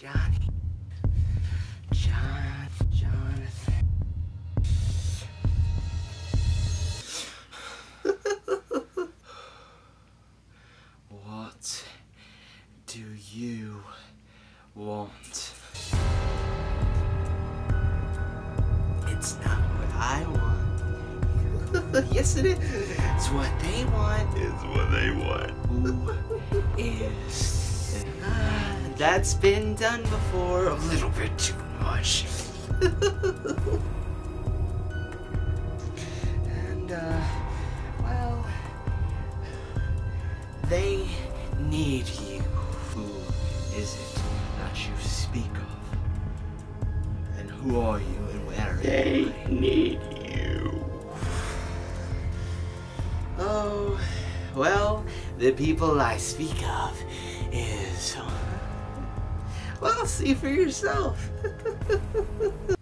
Johnny. John, Jonathan. what do you want? It's not what I want. yes, it is. It's what they want. It's what they want. Who is? That's been done before. A little bit too much. and, uh, well, they need you. Who is it that you speak of? And who are you and where are you? They need you. Oh, well, the people I speak of is. Well, see for yourself.